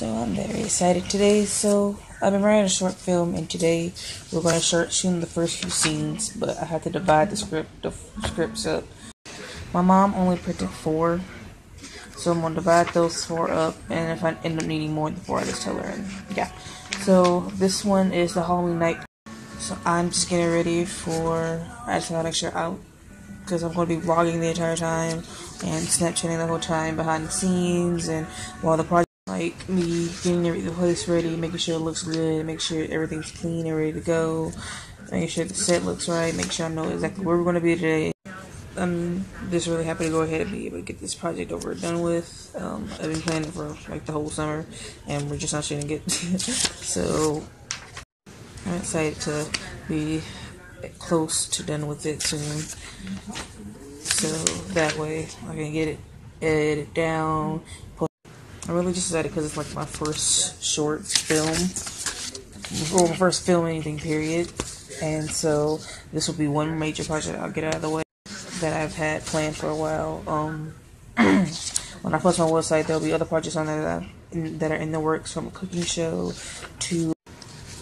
So I'm very excited today. So I've been writing a short film, and today we're going to start shooting the first few scenes. But I had to divide the script, the scripts up. My mom only printed four, so I'm gonna divide those four up. And if I end up needing more than four, I just tell her. And yeah. So this one is the Halloween night. So I'm just getting ready for. I just gotta make sure out because I'm going to be vlogging the entire time and Snapchatting the whole time behind the scenes and while the project like me getting the place ready, making sure it looks good, make sure everything's clean and ready to go, making sure the set looks right, make sure I know exactly where we're going to be today. I'm just really happy to go ahead and be able to get this project over and done with. Um, I've been planning for like the whole summer, and we're just not shooting it. so I'm excited to be close to done with it soon. So that way I can get it edited down. I'm really just excited because it's like my first short film, or my first film anything period. And so this will be one major project I'll get out of the way that I've had planned for a while. Um, when I post my website, there'll be other projects on there that, in, that are in the works, from a cooking show to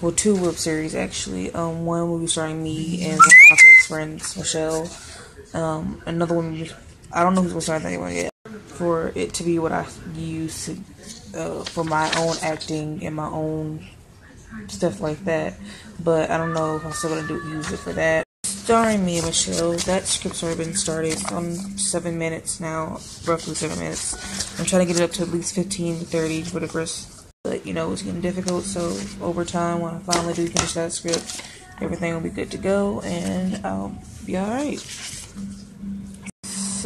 well, two web series actually. Um, one will be starring me and my close friends, Michelle. Um, another one, I don't know who's gonna start that one yet. For it to be what I use to, uh, for my own acting and my own stuff like that. But I don't know if I'm still gonna do use it for that. Starring me and Michelle, that script's already been started. on seven minutes now, roughly seven minutes. I'm trying to get it up to at least 15 to 30 for the first but you know it's getting difficult. So over time, when I finally do finish that script, everything will be good to go, and I'll be all right.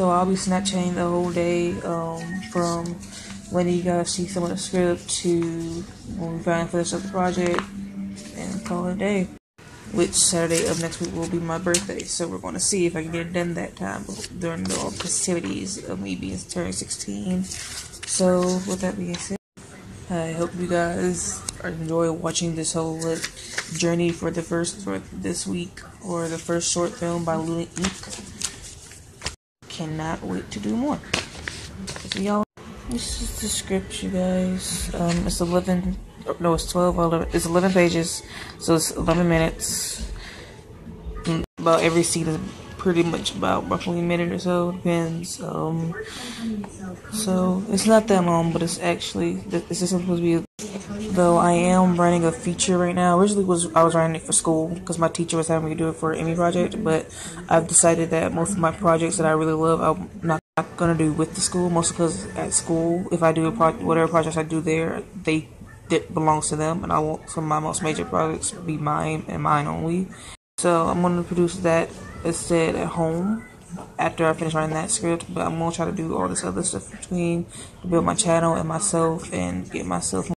So I'll be Snapchatting the whole day um, from when you guys see some of the script to when we finally finish up the project and call it a day. Which Saturday of next week will be my birthday, so we're going to see if I can get it done that time during the festivities of me being turning 16. So with that being said. I hope you guys enjoy watching this whole journey for the first for this week or the first short film by Luna Inc. Cannot wait to do more. Y'all, this is the script, you guys. Um, it's 11. No, it's 12. 11, it's 11 pages, so it's 11 minutes. About every scene is pretty much about roughly a minute or so. Depends. Um, so it's not that long, but it's actually this is supposed to be. Though I am writing a feature right now. Originally was I was writing it for school because my teacher was having me do it for an Emmy project, but I've decided that most of my projects that I really love, I'm not gonna do with the school. Mostly because at school, if I do a whatever projects I do there, they it belongs to them, and I want some of my most major projects to be mine and mine only. So I'm gonna produce that instead at home after I finish writing that script. But I'm gonna try to do all this other stuff between to build my channel and myself and get myself